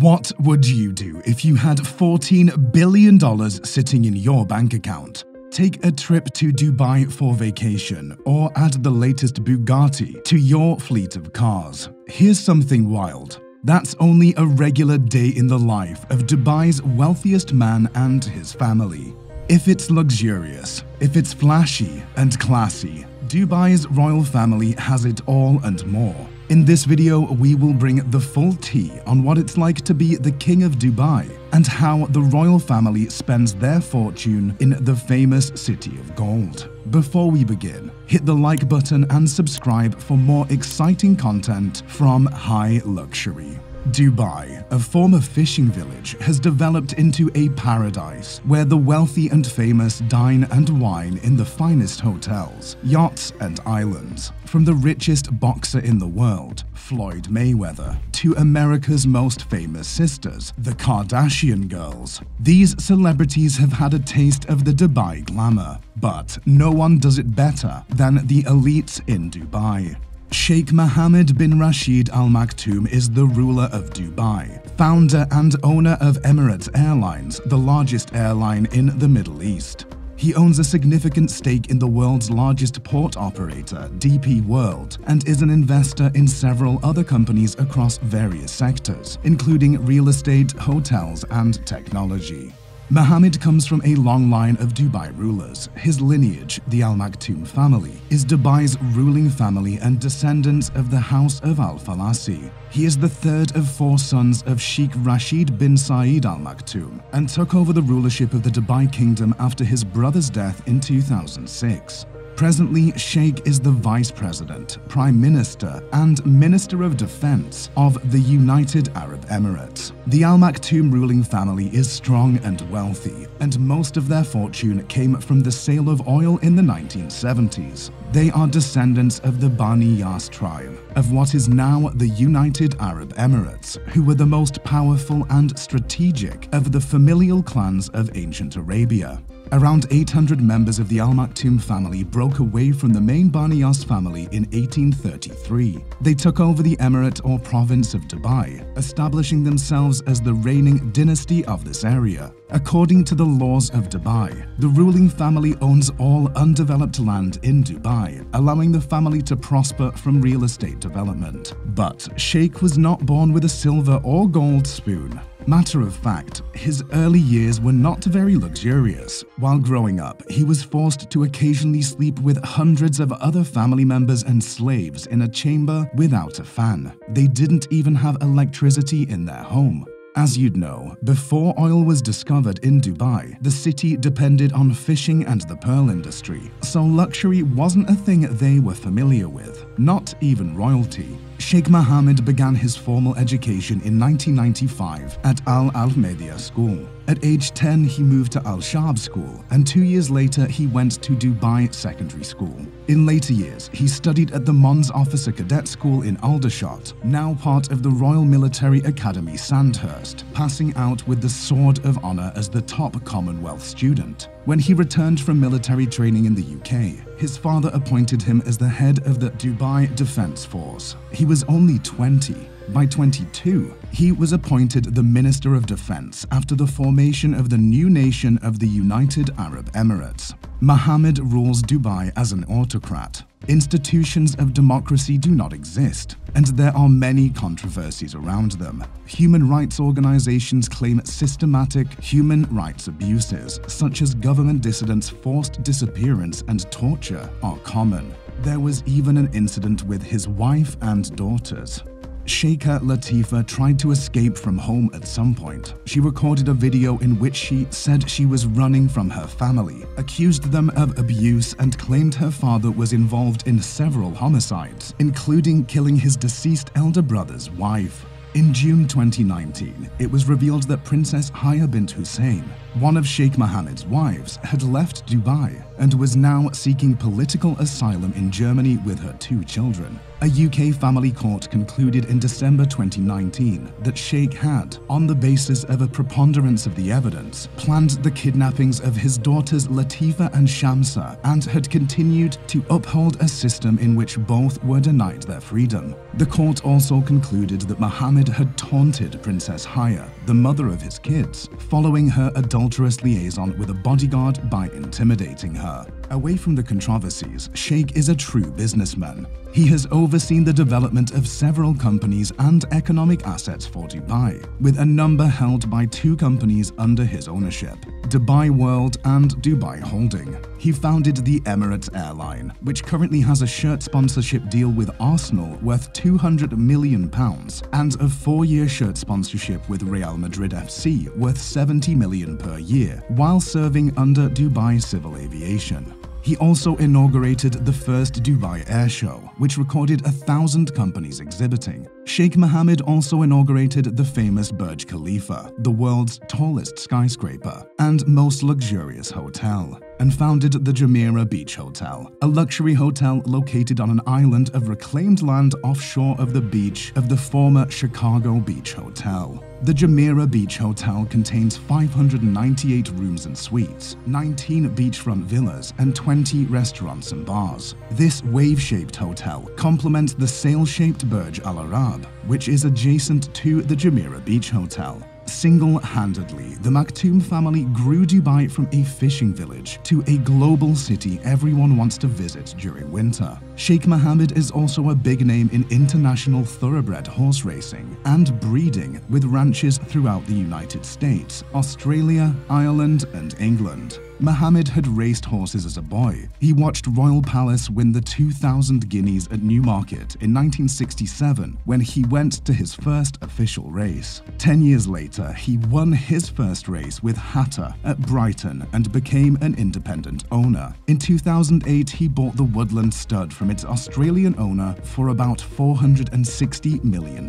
What would you do if you had $14 billion sitting in your bank account? Take a trip to Dubai for vacation or add the latest Bugatti to your fleet of cars. Here's something wild. That's only a regular day in the life of Dubai's wealthiest man and his family. If it's luxurious, if it's flashy and classy, Dubai's royal family has it all and more. In this video, we will bring the full tea on what it's like to be the King of Dubai and how the royal family spends their fortune in the famous City of Gold. Before we begin, hit the like button and subscribe for more exciting content from High Luxury. Dubai, a former fishing village, has developed into a paradise where the wealthy and famous dine and wine in the finest hotels, yachts, and islands. From the richest boxer in the world, Floyd Mayweather, to America's most famous sisters, the Kardashian girls. These celebrities have had a taste of the Dubai glamour, but no one does it better than the elites in Dubai. Sheikh Mohammed bin Rashid Al Maktoum is the ruler of Dubai, founder and owner of Emirates Airlines, the largest airline in the Middle East. He owns a significant stake in the world's largest port operator, DP World, and is an investor in several other companies across various sectors, including real estate, hotels, and technology. Mohammed comes from a long line of Dubai rulers. His lineage, the Al Maktoum family, is Dubai's ruling family and descendants of the House of Al Falasi. He is the third of four sons of Sheikh Rashid bin Saeed Al Maktoum and took over the rulership of the Dubai Kingdom after his brother's death in 2006. Presently, Sheikh is the Vice President, Prime Minister, and Minister of Defense of the United Arab Emirates. The Al Maktoum ruling family is strong and wealthy, and most of their fortune came from the sale of oil in the 1970s. They are descendants of the Bani Yas tribe, of what is now the United Arab Emirates, who were the most powerful and strategic of the familial clans of ancient Arabia. Around 800 members of the Al Maktoum family broke away from the main Bani Yas family in 1833. They took over the emirate or province of Dubai, establishing themselves as the reigning dynasty of this area. According to the laws of Dubai, the ruling family owns all undeveloped land in Dubai, allowing the family to prosper from real estate development. But Sheikh was not born with a silver or gold spoon. Matter of fact, his early years were not very luxurious. While growing up, he was forced to occasionally sleep with hundreds of other family members and slaves in a chamber without a fan. They didn't even have electricity in their home. As you'd know, before oil was discovered in Dubai, the city depended on fishing and the pearl industry, so luxury wasn't a thing they were familiar with, not even royalty. Sheikh Mohammed began his formal education in 1995 at Al Ahmadiya School. At age 10, he moved to Al Shab School, and two years later, he went to Dubai Secondary School. In later years, he studied at the Mons Officer Cadet School in Aldershot, now part of the Royal Military Academy Sandhurst, passing out with the Sword of Honour as the top Commonwealth student. When he returned from military training in the UK, his father appointed him as the head of the Dubai Defence Force. He was only 20. By 22, he was appointed the Minister of Defense after the formation of the new nation of the United Arab Emirates. Mohammed rules Dubai as an autocrat. Institutions of democracy do not exist, and there are many controversies around them. Human rights organizations claim systematic human rights abuses, such as government dissidents' forced disappearance and torture, are common. There was even an incident with his wife and daughters. Sheikha Latifa tried to escape from home at some point. She recorded a video in which she said she was running from her family, accused them of abuse, and claimed her father was involved in several homicides, including killing his deceased elder brother's wife. In June 2019, it was revealed that Princess Haya bint Hussein, one of Sheikh Mohammed's wives, had left Dubai and was now seeking political asylum in Germany with her two children. A UK family court concluded in December 2019 that Sheikh had, on the basis of a preponderance of the evidence, planned the kidnappings of his daughters Latifa and Shamsa and had continued to uphold a system in which both were denied their freedom. The court also concluded that Mohammed had taunted Princess Haya, the mother of his kids, following her adulterous liaison with a bodyguard by intimidating her. Away from the controversies, Sheikh is a true businessman. He has overseen the development of several companies and economic assets for Dubai, with a number held by two companies under his ownership, Dubai World and Dubai Holding. He founded the Emirates Airline, which currently has a shirt sponsorship deal with Arsenal worth 200 million pounds and a four-year shirt sponsorship with Real Madrid FC worth £70 million per year, while serving under Dubai Civil Aviation. He also inaugurated the first Dubai Air Show, which recorded a thousand companies exhibiting. Sheikh Mohammed also inaugurated the famous Burj Khalifa, the world's tallest skyscraper and most luxurious hotel, and founded the Jumeirah Beach Hotel, a luxury hotel located on an island of reclaimed land offshore of the beach of the former Chicago Beach Hotel. The Jumeirah Beach Hotel contains 598 rooms and suites, 19 beachfront villas, and 20 restaurants and bars. This wave-shaped hotel complements the sail-shaped Burj Al Arab, which is adjacent to the Jumeirah Beach Hotel. Single-handedly, the Maktoum family grew Dubai from a fishing village to a global city everyone wants to visit during winter. Sheikh Mohammed is also a big name in international thoroughbred horse racing and breeding with ranches throughout the United States, Australia, Ireland, and England. Mohammed had raced horses as a boy. He watched Royal Palace win the 2000 Guineas at Newmarket in 1967 when he went to his first official race. Ten years later, he won his first race with Hatta at Brighton and became an independent owner. In 2008, he bought the Woodland stud from its Australian owner for about $460 million.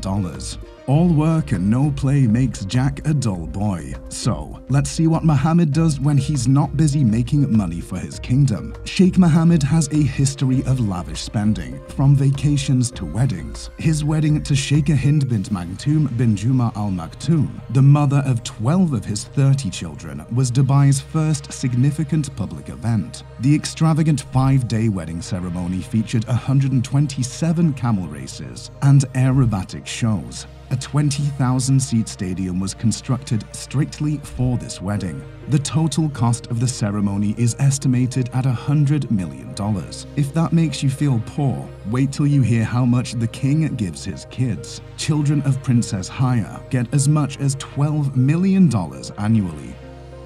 All work and no play makes Jack a dull boy. So, let's see what Mohammed does when he's not busy making money for his kingdom. Sheikh Mohammed has a history of lavish spending, from vacations to weddings. His wedding to Sheikha Hind bint Maktoum bin Juma Al Maktoum, the mother of 12 of his 30 children, was Dubai's first significant public event. The extravagant five-day wedding ceremony featured 127 camel races and aerobatic shows. A 20,000 seat stadium was constructed strictly for this wedding. The total cost of the ceremony is estimated at $100 million. If that makes you feel poor, wait till you hear how much the king gives his kids. Children of Princess Haya get as much as $12 million annually.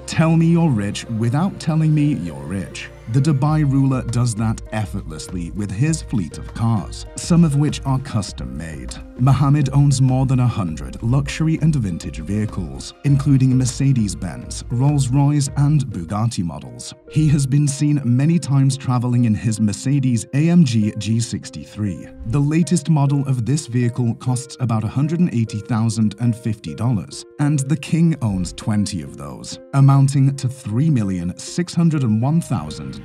Tell me you're rich without telling me you're rich. The Dubai ruler does that effortlessly with his fleet of cars, some of which are custom made. Mohammed owns more than a hundred luxury and vintage vehicles, including Mercedes-Benz, Rolls-Royce and Bugatti models. He has been seen many times traveling in his Mercedes AMG G63. The latest model of this vehicle costs about $180,050, and the king owns 20 of those, amounting to $3,601,000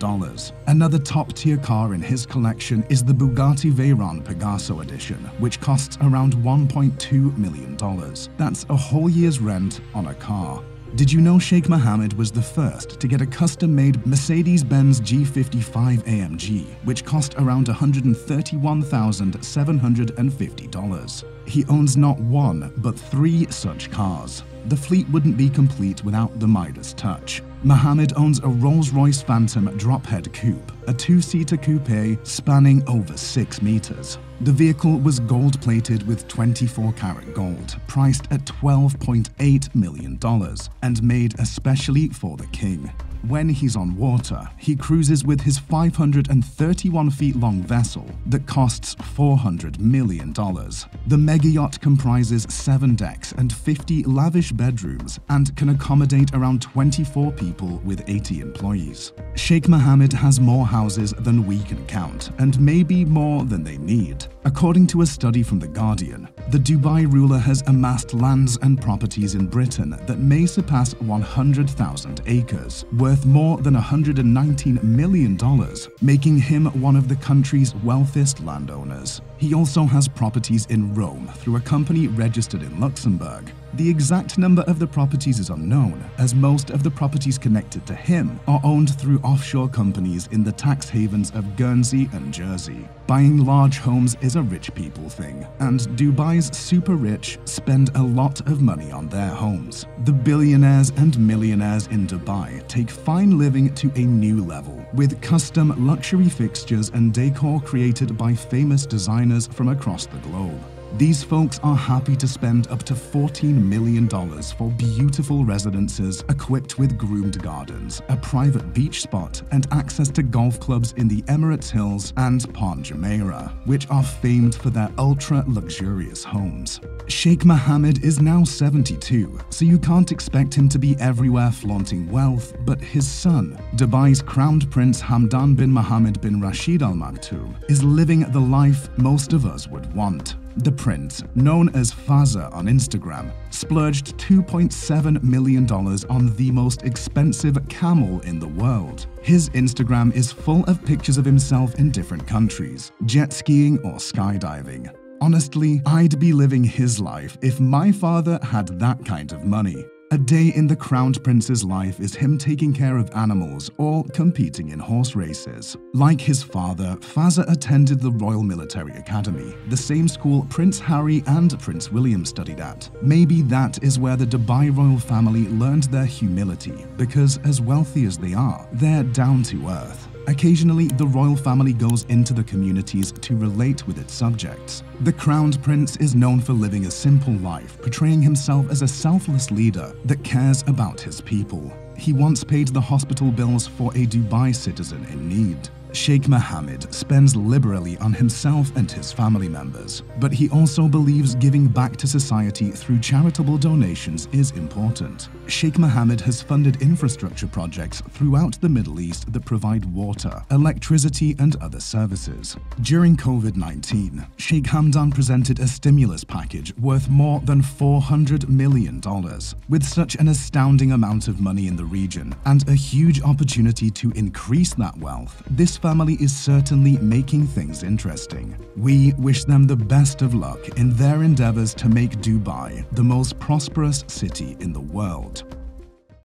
Another top-tier car in his collection is the Bugatti Veyron Pegaso Edition, which costs around $1.2 million. That's a whole year's rent on a car. Did you know Sheikh Mohammed was the first to get a custom-made Mercedes-Benz G55 AMG, which cost around $131,750? He owns not one, but three such cars. The fleet wouldn't be complete without the Midas touch. Mohammed owns a Rolls-Royce Phantom drophead coupe, a two-seater coupe spanning over 6 meters. The vehicle was gold-plated with 24-karat gold, priced at $12.8 million, and made especially for the king. When he's on water, he cruises with his 531 feet long vessel that costs $400 million. The mega yacht comprises 7 decks and 50 lavish bedrooms and can accommodate around 24 people with 80 employees. Sheikh Mohammed has more houses than we can count and maybe more than they need. According to a study from The Guardian, the Dubai ruler has amassed lands and properties in Britain that may surpass 100,000 acres, worth more than $119 million, making him one of the country's wealthiest landowners. He also has properties in Rome through a company registered in Luxembourg. The exact number of the properties is unknown, as most of the properties connected to him are owned through offshore companies in the tax havens of Guernsey and Jersey. Buying large homes is a rich people thing, and Dubai's super rich spend a lot of money on their homes. The billionaires and millionaires in Dubai take fine living to a new level, with custom luxury fixtures and decor created by famous designers from across the globe. These folks are happy to spend up to $14 million for beautiful residences equipped with groomed gardens, a private beach spot, and access to golf clubs in the Emirates Hills and Palm Jumeirah, which are famed for their ultra-luxurious homes. Sheikh Mohammed is now 72, so you can't expect him to be everywhere flaunting wealth, but his son, Dubai's crowned prince Hamdan bin Mohammed bin Rashid Al Maktoum, is living the life most of us would want. The prince, known as Fazza on Instagram, splurged $2.7 million on the most expensive camel in the world. His Instagram is full of pictures of himself in different countries, jet skiing or skydiving. Honestly, I'd be living his life if my father had that kind of money. A day in the crown Prince's life is him taking care of animals or competing in horse races. Like his father, Fazza attended the Royal Military Academy, the same school Prince Harry and Prince William studied at. Maybe that is where the Dubai royal family learned their humility, because as wealthy as they are, they're down to earth. Occasionally, the royal family goes into the communities to relate with its subjects. The crowned prince is known for living a simple life, portraying himself as a selfless leader that cares about his people. He once paid the hospital bills for a Dubai citizen in need. Sheikh Mohammed spends liberally on himself and his family members, but he also believes giving back to society through charitable donations is important. Sheikh Mohammed has funded infrastructure projects throughout the Middle East that provide water, electricity, and other services. During COVID-19, Sheikh Hamdan presented a stimulus package worth more than $400 million. With such an astounding amount of money in the region and a huge opportunity to increase that wealth, this family is certainly making things interesting. We wish them the best of luck in their endeavors to make Dubai the most prosperous city in the world.